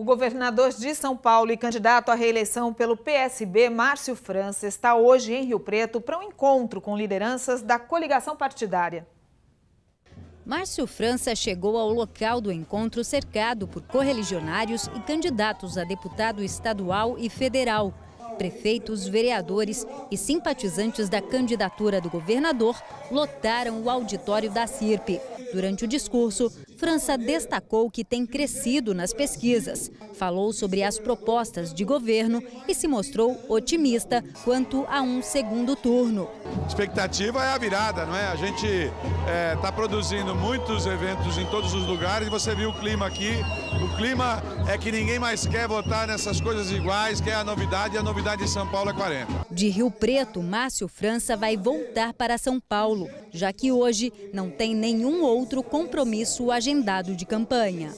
O governador de São Paulo e candidato à reeleição pelo PSB, Márcio França, está hoje em Rio Preto para um encontro com lideranças da coligação partidária. Márcio França chegou ao local do encontro cercado por correligionários e candidatos a deputado estadual e federal. Prefeitos, vereadores e simpatizantes da candidatura do governador lotaram o auditório da CIRP. Durante o discurso, França destacou que tem crescido nas pesquisas, falou sobre as propostas de governo e se mostrou otimista quanto a um segundo turno. A expectativa é a virada, não é? A gente está é, tá produzindo muitos eventos em todos os lugares e você viu o clima aqui. O clima é que ninguém mais quer votar nessas coisas iguais, quer a novidade e a novidade de São Paulo é 40. De Rio Preto, Márcio França vai voltar para São Paulo, já que hoje não tem nenhum outro compromisso agendado de campanha.